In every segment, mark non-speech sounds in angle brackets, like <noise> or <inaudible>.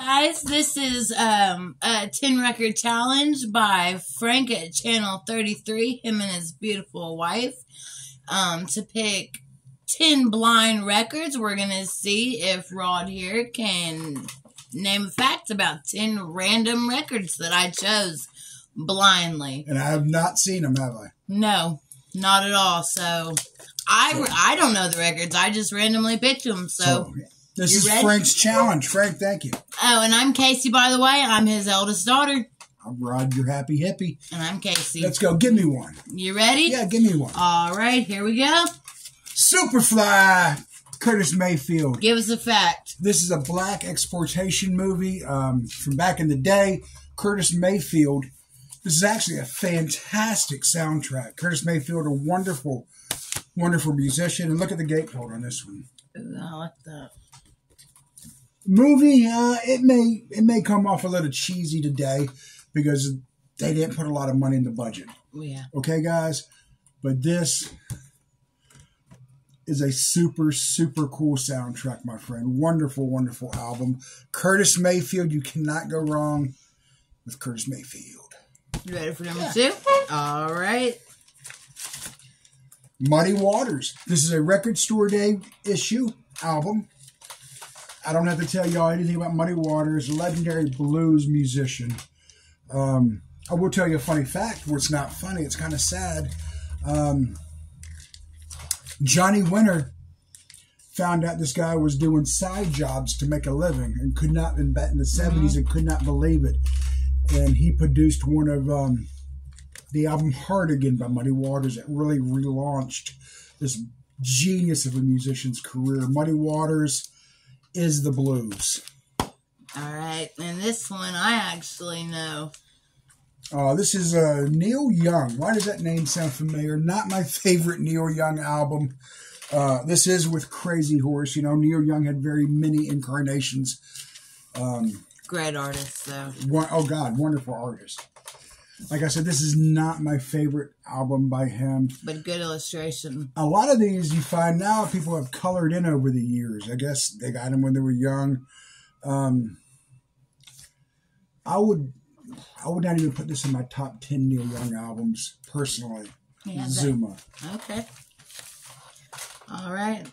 guys, this is um, a 10 record challenge by Frank at Channel 33, him and his beautiful wife, um, to pick 10 blind records. We're going to see if Rod here can name a fact about 10 random records that I chose blindly. And I have not seen them, have I? No, not at all. So I, I don't know the records. I just randomly picked them. So. So, this You is ready? Frank's challenge. Frank, thank you. Oh, and I'm Casey, by the way. I'm his eldest daughter, I'm Rod, your happy hippie. and I'm Casey. Let's go. Give me one. You ready? Yeah, give me one. All right, here we go. Superfly, Curtis Mayfield. Give us a fact. This is a black exploitation movie um, from back in the day. Curtis Mayfield. This is actually a fantastic soundtrack. Curtis Mayfield, a wonderful, wonderful musician. And look at the gatefold on this one. I like that. Movie uh it may it may come off a little cheesy today because they didn't put a lot of money in the budget. Oh, Yeah. okay guys? But this is a super super cool soundtrack my friend. Wonderful wonderful album. Curtis mayfield you cannot go wrong with curtis mayfield. You ready for number two? All right. muddy waters. This is a record store day issue album I don't have to tell y'all anything about Muddy Waters, legendary blues musician. Um, I will tell you a funny fact where it's not funny, it's kind of sad. Um, Johnny Winter found out this guy was doing side jobs to make a living and could not, in, in the 70s, and could not believe it. And he produced one of um, the album Hard Again by Muddy Waters that really relaunched this genius of a musician's career. Muddy Waters is the blues. All right. And this one I actually know. Uh, this is uh, Neil Young. Why does that name sound familiar? Not my <laughs> favorite Neil Young album. Uh, this is with Crazy Horse. You know, Neil Young had very many incarnations. Great artist, though. One, oh, God, wonderful artist. Like I said, this is not my favorite album by him. But good illustration. A lot of these you find now people have colored in over the years. I guess they got them when they were young. Um, I would, I would not even put this in my top ten Neil Young albums personally. Yeah, Zuma. Okay. All right.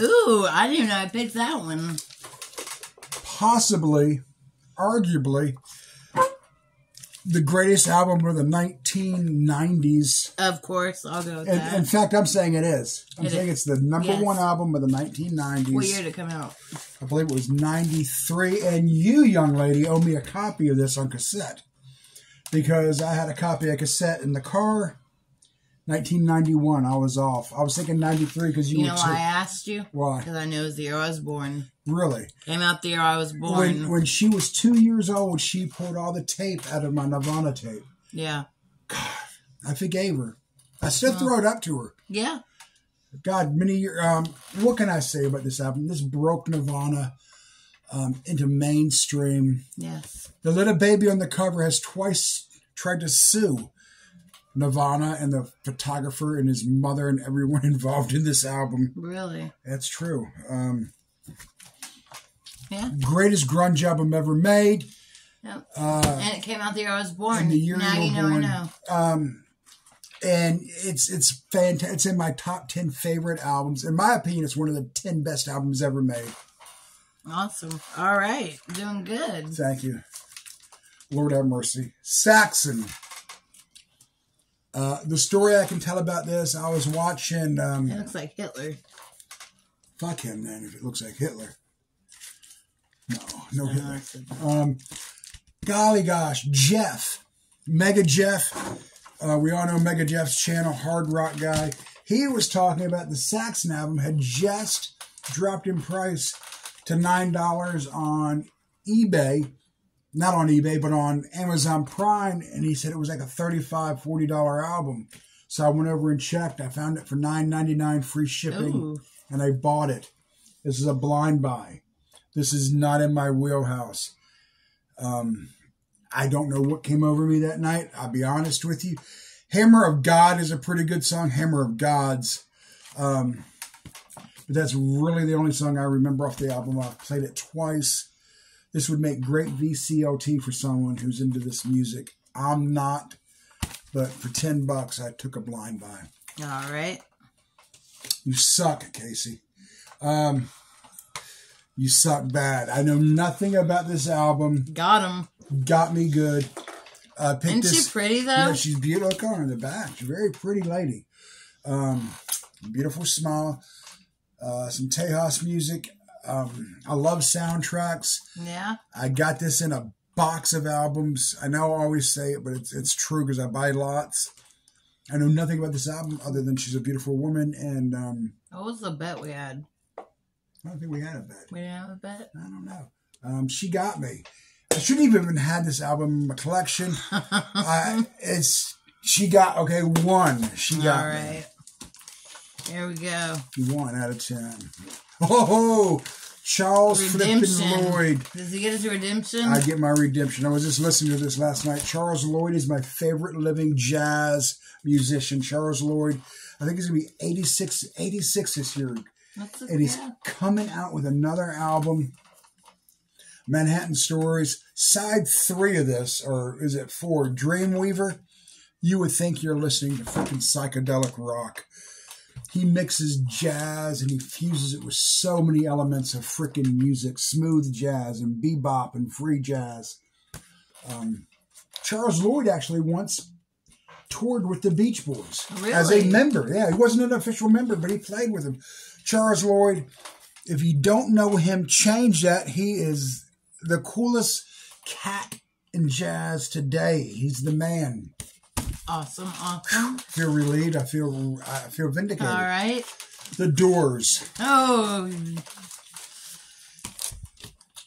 Ooh, I didn't even know I picked that one. possibly, arguably, the greatest album of the 1990s. Of course, I'll go with And, that. in fact, I'm saying it is. I'm It saying is. it's the number Yes. one album of the 1990s. what year did it come out? I believe it was 93. And you, young lady, owe me a copy of this on cassette because I had a copy of cassette in the car. 1991, I was off. I was thinking 93 because you, You were know two. why I asked you? Why? Because I know it was the year I was born. Really? Came out the year I was born. When, when she was two years old, she pulled all the tape out of my Nirvana tape. yeah. God, I forgave her. I still throw it up to her. Yeah. God, many years. Um, what can I say about this album? This broke Nirvana um, into mainstream. Yes. The little baby on the cover has twice tried to sue Nirvana and the photographer and his mother and everyone <laughs> involved in this album. Really? That's true. Um, Yeah. greatest grunge album ever made. Yep. and it came out the year I was born. the year now you know born. I know. Um, and it's it's fantastic. It's in my top ten favorite albums. In my opinion, it's one of the ten best albums ever made. Awesome. All right. Doing good. Thank you. Lord have mercy. Saxon. Uh, the story I can tell about this, I was watching. It Um, looks like Hitler. fuck him, then, if it looks like Hitler. No, no Hitler. Uh, Um, golly gosh, Jeff, Mega Jeff. Uh, we all know Mega Jeff's channel, Hard Rock Guy. He was talking about the Saxon album had just dropped in price to nine dollars on eBay, not on eBay, but on Amazon Prime, and he said it was like a $35, 40 dollar album. So I went over and checked. I found it for nine ninety nine free shipping, Ooh. and I bought it. This is a blind buy. This is not in my wheelhouse. Um, I don't know what came over me that night. I'll be honest with you. Hammer of God is a pretty good song. Hammer of Gods. Um, but that's really the only song I remember off the album. I've played it twice. This would make great VCLT for someone who's into this music. I'm not, but for 10 bucks, I took a blind buy. All right. You suck, Casey. Um, you suck bad. I know nothing about this album. Got him. Got me good. Uh, Isn't this, she pretty though? Yeah, she's beautiful. Look her in the back. She's a very pretty lady. Um, beautiful smile. Uh, some Tejas music. Um, I love soundtracks. yeah. I got this in a box of albums. I know I always say it, but it's it's true because I buy lots. I know nothing about this album other than she's a beautiful woman, and um, What was the bet we had? I don't think we had a bet. We didn't have a bet. I don't know. Um, she got me. I shouldn't have even had this album in my collection. I, <laughs> it's she got okay one. She got All me. right. Here we go. one out of ten. Oh, Charles Flippin Redemption. Lloyd. Does he get his redemption? I get my redemption. I was just listening to this last night. Charles Lloyd is my favorite living jazz musician. Charles Lloyd, I think he's gonna be 86, 86 this year, What's the, and he's coming out with another album. Manhattan Stories, side three of this, or is it four? Dreamweaver. You would think you're listening to freaking psychedelic rock. He mixes jazz and he fuses it with so many elements of freaking music, smooth jazz and bebop and free jazz. Um, Charles Lloyd actually once toured with the Beach Boys as a member. Yeah, he wasn't an official member, but he played with them. Charles Lloyd, if you don't know him, change that. He is the coolest cat in jazz today. He's the man. Awesome, awesome. I feel relieved. I feel I feel vindicated. All right. The Doors. Oh,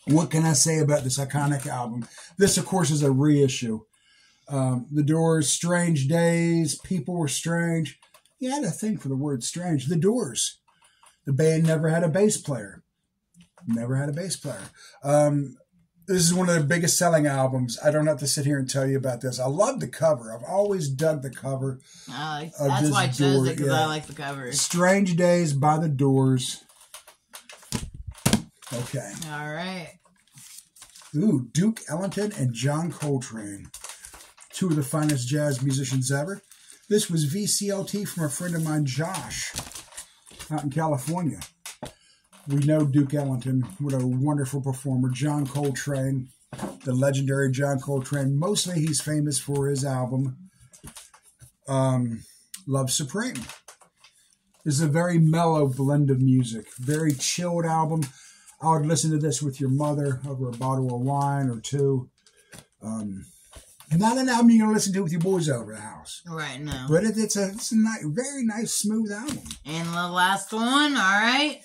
What can I say about this iconic album? This, of course, is a reissue. Um, the Doors, Strange Days, People Were Strange. He had a thing for the word strange. The Doors. The band never had a bass player. Never had a bass player. Um, this is one of their biggest selling albums. I don't have to sit here and tell you about this. I love the cover. I've always dug the cover. uh, Of that's this why I chose door, it because yeah. I like the cover. Strange Days by the Doors. Okay. All right. Ooh, Duke Ellington and John Coltrane, two of the finest jazz musicians ever. This was VCLT from a friend of mine, Josh, out in California. We know Duke Ellington, what a wonderful performer. John Coltrane, the legendary John Coltrane. Mostly he's famous for his album, um, Love Supreme. This is a very mellow blend of music, very chilled album. I would listen to this with your mother over a bottle of wine or two. Um, not an album you're gonna listen to with your boys over the house, Right now. but it, it's a it's a ni- very nice, smooth album. And the last one. All right.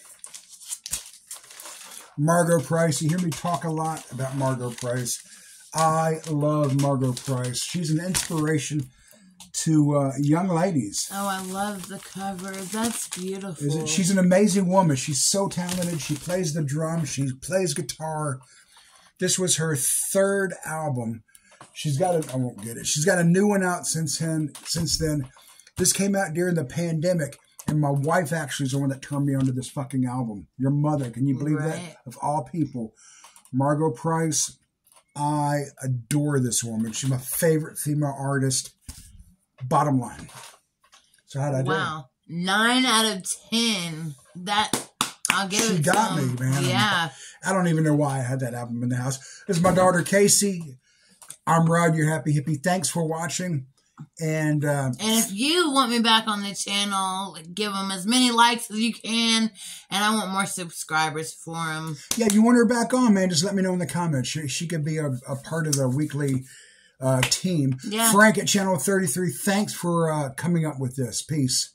Margo Price. You hear me talk a lot about Margo Price. I love Margo Price. She's an inspiration to uh, young ladies. Oh, I love the cover. That's beautiful. She's an amazing woman. She's so talented. She plays the drum. She plays guitar. This was her third album. She's got a. I won't get it. She's got a new one out since then. Since then, this came out during the pandemic, and my wife actually is the one that turned me onto this fucking album. Your mother, can you believe that? Of all people, Margo Price. I adore this woman. She's my favorite female artist. Bottom line. So how'd I do? wow. Nine out of ten. That I'll give She it. got some. me, man. Yeah. I don't even know why I had that album in the house. It's my daughter Casey. I'm Rod, your happy hippie. Thanks for watching. And uh, and if you want me back on the channel, give them as many likes as you can, and I want more subscribers for them. Yeah, you want her back on, man? Just let me know in the comments. She, she could be a, a part of the weekly uh, team. Yeah. Frank at Channel Thirty Three. Thanks for uh, coming up with this. Peace.